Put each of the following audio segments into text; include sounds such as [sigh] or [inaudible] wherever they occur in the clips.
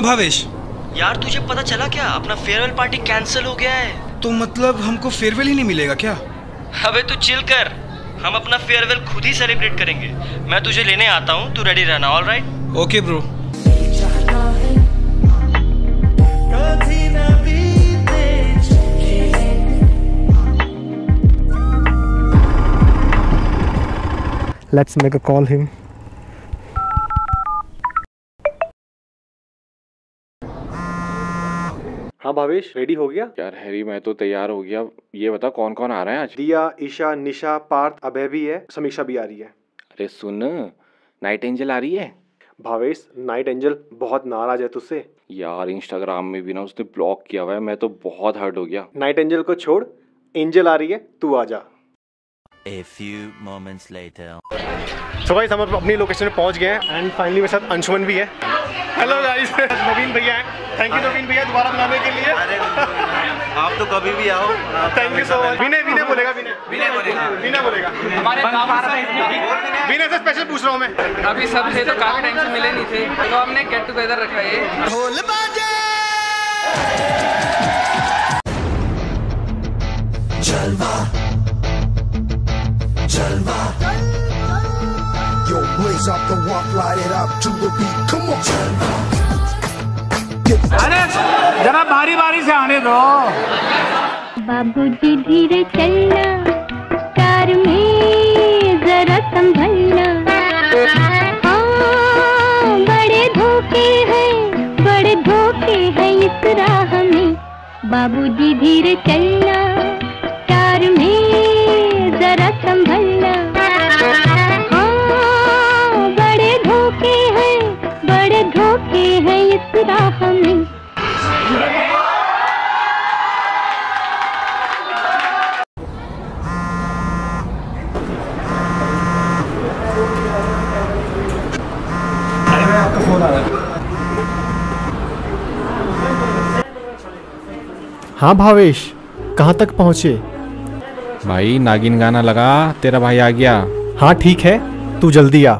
हाँ भावेश। यार तुझे पता चला क्या? अपना फेयरवेल पार्टी कैंसिल हो गया है। तो मतलब हमको फेयरवेल ही नहीं मिलेगा क्या? अबे तू चिल कर। हम अपना फेयरवेल खुद ही सेलिब्रेट करेंगे। मैं तुझे लेने आता हूँ तू रेडी रहना all right okay bro Let's make a call him. हाँ भावेश रेडी हो गया? यार हैरी मैं तो तैयार हो गया। ये बता कौन कौन आ रहा है आज? दिया ईशा निशा पार्थ अभय भी है समीक्षा भी आ रही है। अरे सुन नाइट एंजल आ रही है? भावेश नाइट एंजल बहुत नाराज़ है तुझसे। यार इंस्टाग्राम में भी ना उसने ब्लॉक किया हुआ है मैं तो बहुत हर्ट हो गया। नाइट एंजल को छोड़ एंजल आ रही है तू आ जा। A few moments later. So guys हम अपनी लोकेशन पे पहुँच गए हैं एंड फाइनली मेरे साथ अंशुमन भी है। हेलो गाइस नवीन भैया थैंक यू नवीन भैया दोबारा बुलाने के लिए आप तो कभी भी आओ। Thank you so much Vinay Vinay बोलेगा विनय विनय बोलेगा विनय बोलेगा. हमारे काम विनय से स्पेशल पूछ रहा हूँ मैं। अभी सब थे तो काफ़ी टाइम से मिले नहीं थे। तो हमने गेट टुगेदर रखा है Yo, blaze up the walk, light it up to the beat. Come on. अरे जरा बारी बारी से आने दो बाबूजी धीरे चलना कार में जरा संभलना हाँ बड़े धोखे हैं बड़े धोखे हैं इस राह में बाबूजी धीरे चलना कार में जरा संभलना हैं इस राह में हाँ भावेश कहाँ तक पहुँचे? भाई नागिन गाना लगा तेरा भाई आ गया। हाँ ठीक है तू जल्दी आ।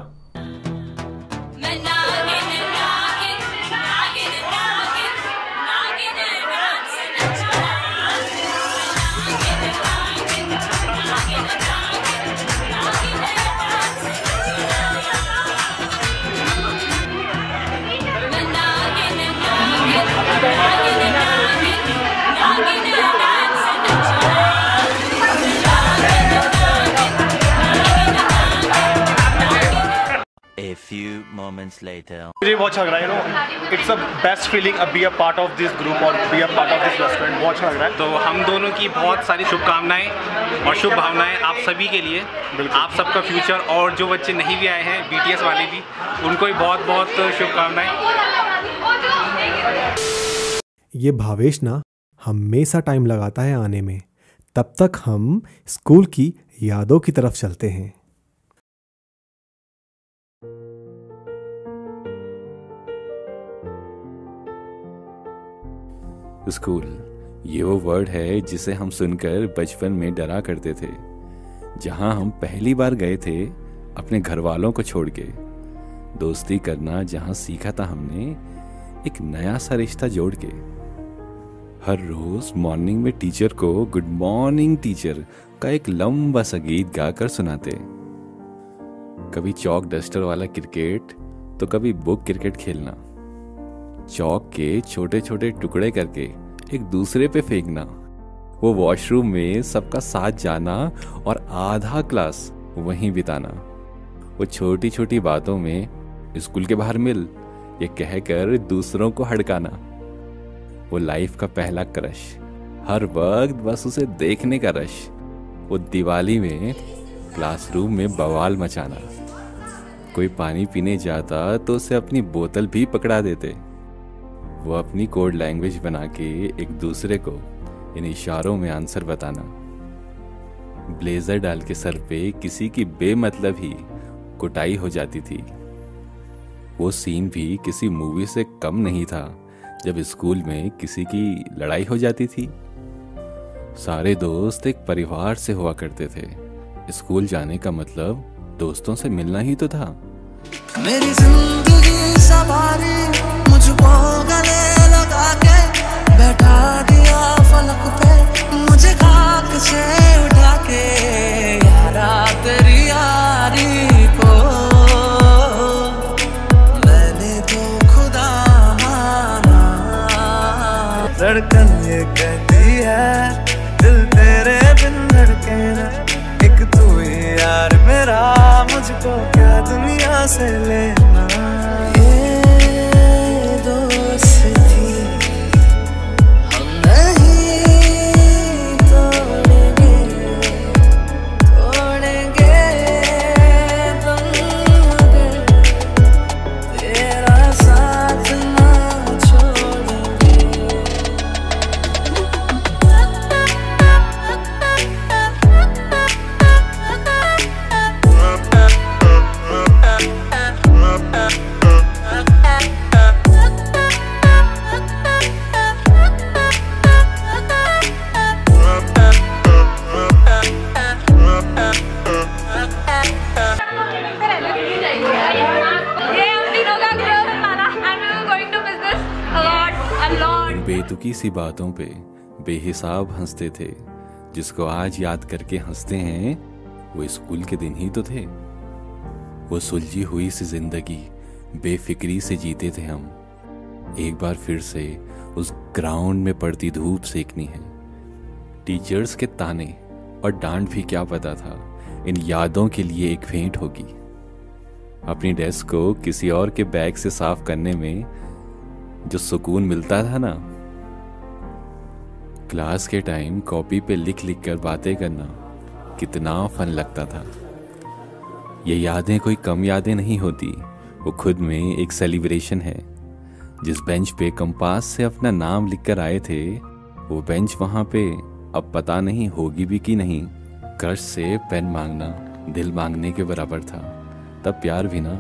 Few moments later. मुझे बहुत अच्छा लग रहा है you know it's a best feeling अब be a part of this group और be a part of this restaurant बहुत अच्छा लग रहा है। तो हम दोनों की बहुत सारी शुभकामनाएँ और शुभ भावनाएँ आप सभी के लिए। आप सबका फ्यूचर और जो बच्चे नहीं भी आए हैं बीटीएस वाले भी उनको भी बहुत बहुत शुभकामनाएँ। ये भावेश ना हमेशा टाइम लगाता है आने में। तब तक हम स्कूल की यादों की तरफ़ चलते हैं। स्कूल ये वो वर्ड है जिसे हम सुनकर बचपन में डरा करते थे। जहाँ हम पहली बार गए थे अपने घर वालों को छोड़ के। दोस्ती करना जहाँ सीखा था हमने, एक नया सा रिश्ता जोड़ के। हर रोज मॉर्निंग में टीचर को गुड मॉर्निंग टीचर का एक लंबा सा गीत गाकर सुनाते। कभी चौक डस्टर वाला क्रिकेट तो कभी बुक क्रिकेट खेलना। चौक के छोटे छोटे टुकड़े करके एक दूसरे पे फेंकना। वो वॉशरूम में सबका साथ जाना और आधा क्लास वहीं बिताना। वो छोटी छोटी बातों में स्कूल के बाहर मिल, ये कहकर दूसरों को हड़काना। वो लाइफ का पहला क्रश हर वक्त बस उसे देखने का रश वो दिवाली में क्लासरूम में बवाल मचाना। कोई पानी पीने जाता तो उसे अपनी बोतल भी पकड़ा देते। वो अपनी कोड लैंग्वेज बना के एक दूसरे को, इन इशारों में आंसर बताना। ब्लेजर डाल के सर पे किसी की बेमतलब ही कुटाई हो जाती थी। वो सीन भी किसी मूवी से कम नहीं था, जब स्कूल में किसी की लड़ाई हो जाती थी। सारे दोस्त एक परिवार से हुआ करते थे। स्कूल जाने का मतलब दोस्तों से मिलना ही तो था। मेरी ज़िंदगी सवारी गले लगा के बैठा दिया मुझे खाक से उठा के, यारा तेरी यारी को। मैंने तो खुदा माना। धड़कन ये कहती है, दिल तेरे बिन धड़के एक तू ही यार मेरा, मुझको क्या दुनिया से लेना? सी बातों पे बेहिसाब हँसते थे। जिसको आज याद करके हँसते हैं, वो स्कूल के दिन ही तो थे। वो सुलझी हुई सी ज़िंदगी, बेफिक्री से जीते थे हम। एक बार फिर से उस ग्राउंड में पड़ती धूप सेकनी है। टीचर्स के ताने और डांट भी क्या पता था, इन यादों के लिए एक फेंट होगी। अपनी डेस्क को किसी और के बैग से साफ़ करने में जो सुकून मिलता था ना क्लास के टाइम कॉपी पे लिख लिख कर बातें करना कितना फन लगता था। ये यादें कोई कम यादें नहीं होती, वो खुद में एक सेलिब्रेशन है। जिस बेंच पे कंपास से अपना नाम लिखकर आए थे, वो बेंच वहाँ पे अब पता नहीं होगी भी कि नहीं क्रश से पेन मांगना, दिल मांगने के बराबर था। तब प्यार भी ना,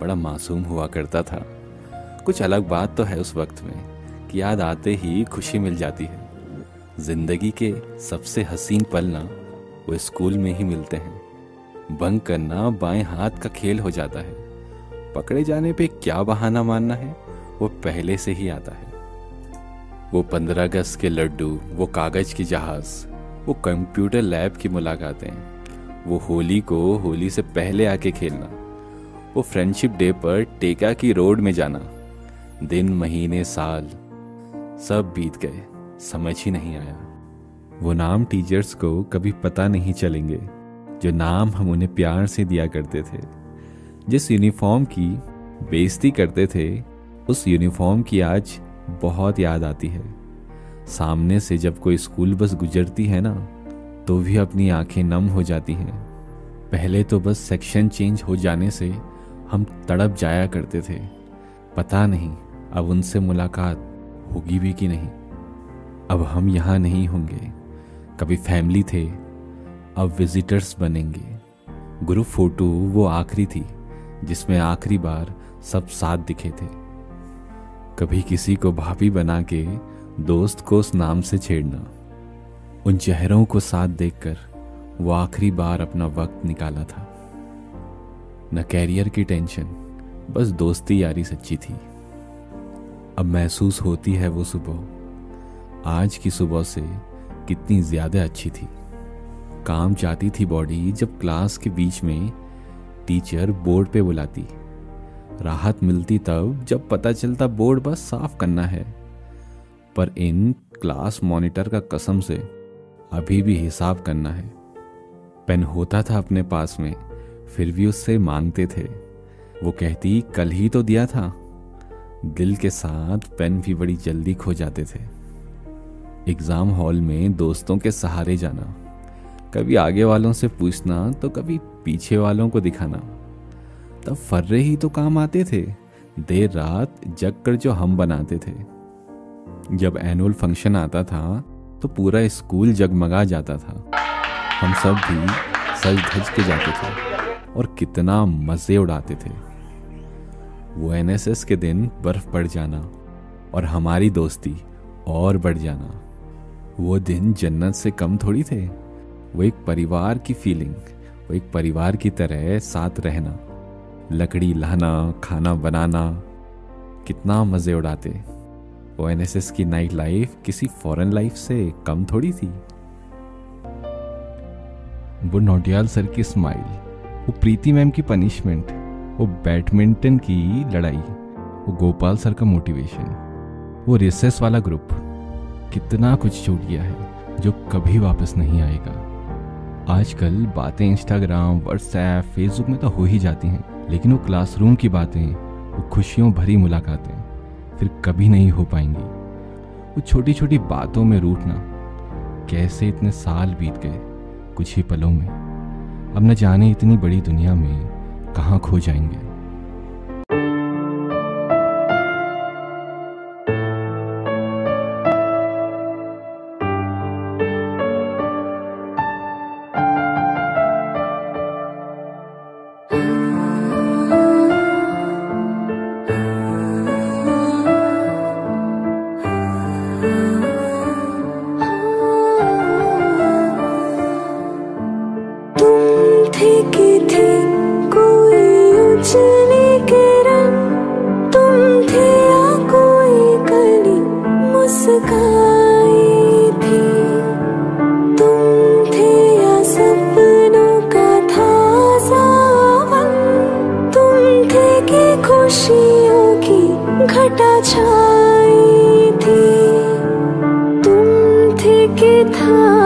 बड़ा मासूम हुआ करता था। कुछ अलग बात तो है उस वक्त में, कि याद आते ही खुशी मिल जाती है। ज़िंदगी के सबसे हसीन पल ना वो स्कूल में ही मिलते हैं। बंक करना बाएँ हाथ का खेल हो जाता है। पकड़े जाने पे क्या बहाना मानना है? वो पहले से ही आता है। वो पंद्रह अगस्त के लड्डू, वो कागज़ की जहाज़, वो कंप्यूटर लैब की मुलाकातें, वो होली को होली से पहले आके खेलना, वो फ्रेंडशिप डे पर टेका की रोड में जाना, दिन, महीने, साल, सब बीत गए। समझ ही नहीं आया। वो नाम टीचर्स को कभी पता नहीं चलेंगे, जो नाम हम उन्हें प्यार से दिया करते थे। जिस यूनिफॉर्म की बेइज्जती करते थे, उस यूनिफॉर्म की आज बहुत याद आती है। सामने से जब कोई स्कूल बस गुजरती है ना तो भी अपनी आँखें नम हो जाती हैं। पहले तो बस सेक्शन चेंज हो जाने से हम तड़प जाया करते थे। पता नहीं अब उनसे मुलाकात होगी भी कि नहीं। अब हम यहाँ नहीं होंगे। कभी फैमिली थे, अब विजिटर्स बनेंगे। ग्रुप फ़ोटो वो आखिरी थी, जिसमें आखिरी बार सब साथ दिखे थे। कभी किसी को भाभी बना के दोस्त को उस नाम से छेड़ना। उन चेहरों को साथ देखकर वो आखिरी बार अपना वक्त निकाला था। न कैरियर की टेंशन बस दोस्ती यारी सच्ची थी। अब महसूस होती है वो सुबह। आज की सुबह से कितनी ज़्यादा अच्छी थी। काम चाहती थी बॉडी जब क्लास के बीच में टीचर बोर्ड पे बुलाती। राहत मिलती तब जब पता चलता बोर्ड बस साफ़ करना है। पर इन क्लास मॉनिटर का कसम से अभी भी हिसाब करना है। पेन होता था अपने पास में, फिर भी उससे मांगते थे। वो कहती, कल ही तो दिया था। दिल के साथ पेन भी बड़ी जल्दी खो जाते थे। एग्ज़ाम हॉल में दोस्तों के सहारे जाना। कभी आगे वालों से पूछना तो कभी पीछे वालों को दिखाना। तब फर्रे ही तो काम आते थे। देर रात जग कर जो हम बनाते थे। जब एनुअल फ़ंक्शन आता था तो पूरा स्कूल जगमगा जाता था। हम सब भी सज धज के जाते थे और कितना मज़े उड़ाते थे। वो एनएसएस के दिन बर्फ़ पड़ जाना और हमारी दोस्ती और बढ़ जाना। वो दिन जन्नत से कम थोड़ी थे। वो एक परिवार की फीलिंग वो एक परिवार की तरह साथ रहना, लकड़ी लाना, खाना बनाना, कितना मज़े उड़ाते। वो एनएसएस की नाइट लाइफ किसी फॉरेन लाइफ से कम थोड़ी थी। वो नोटियाल सर की स्माइल वो प्रीति मैम की पनिशमेंट वो बैडमिंटन की लड़ाई, वो गोपाल सर का मोटिवेशन वो रिसेस वाला ग्रुप कितना कुछ छूट गया है, जो कभी वापस नहीं आएगा। आजकल बातें इंस्टाग्राम व्हाट्सएप फेसबुक में तो हो ही जाती हैं, लेकिन वो क्लासरूम की बातें, वो खुशियों भरी मुलाकातें, फिर कभी नहीं हो पाएँगी। वो छोटी छोटी बातों में रूठना, कैसे इतने साल बीत गए, कुछ ही पलों में। अब न जाने इतनी बड़ी दुनिया में कहाँ खो जाएँगे। खुशियों की घटा छाई थी। तुम थे कि था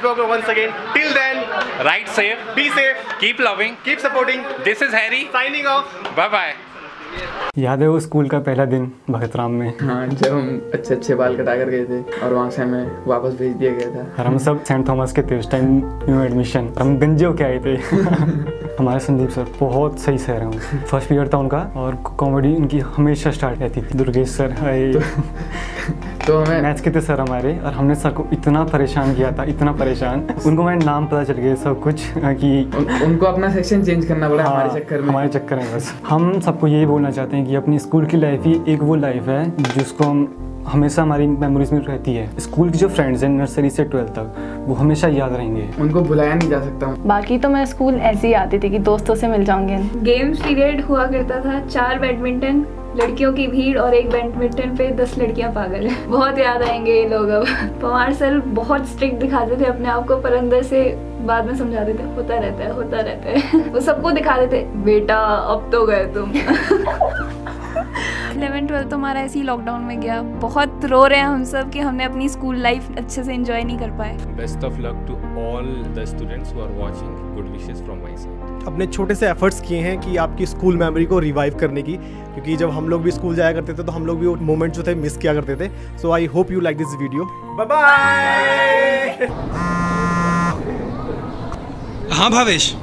ब्लॉग में once again till then right safe be safe keep loving keep supporting this is Harry signing off bye bye याद है वो स्कूल का पहला दिन भगत राम में? हाँ जब हम अच्छे अच्छे बाल कटा कर गए थे और वहाँ से हमें वापस भेज दिया गया था। और हम सब सेंट थॉमस के थे उस टाइम न्यू एडमिशन हम गंजे होके आए थे। [laughs] हमारे संदीप सर बहुत सही सर हैं फ़र्स्ट पीरियड था उनका और कॉमेडी उनकी हमेशा स्टार्ट रहती थी। दुर्गेश सर [laughs] हाय तो हमें मैथ्स के थे सर हमारे? और हमने सर को इतना परेशान किया था इतना परेशान। उनको मैंने नाम पता चल गया सब कुछ कि उन, उनको अपना सेक्शन चेंज करना पड़ा हाँ, हमारे चक्कर में। हमारे चक्कर में बस। हम सबको यही बोलना चाहते हैं कि अपनी स्कूल की लाइफ ही एक वो लाइफ है जिसको हम हमेशा हमारी मेमोरीज में रहती है। स्कूल की जो फ्रेंड्स हैं नर्सरी से ट्वेल्थ तक वो हमेशा याद रहेंगे। उनको भुलाया नहीं जा सकता। बाकी तो मैं स्कूल ऐसे ही आती थी कि दोस्तों से मिल जाऊँगे। गेम्स पीरियड हुआ करता था चार बैडमिंटन लड़कियों की भीड़ और एक बैडमिंटन पे दस लड़कियाँ पागल है। बहुत याद आएँगे ये लोग अब। पवार सर बहुत स्ट्रिक्ट दिखाते थे अपने आप को पर अंदर से बाद में समझाते थे होता रहता है होता रहता है। वो सबको दिखाते थे बेटा अब तो गए तुम। [laughs] इलेवन ट्वेल्थ तो हमारा ऐसे ही लॉकडाउन में गया। बहुत रो रहे हैं हम सब कि हमने अपनी स्कूल लाइफ अच्छे से एंजॉय नहीं कर पाए। Best of luck to all the students who are watching good wishes from my side अपने छोटे से एफर्ट्स किए हैं कि आपकी स्कूल मेमोरी को रिवाइव करने की। क्योंकि जब हम लोग भी स्कूल जाया करते थे तो हम लोग भी वो मोमेंट जो थे मिस किया करते थे। So I hope you like this video bye bye हाँ भावेश।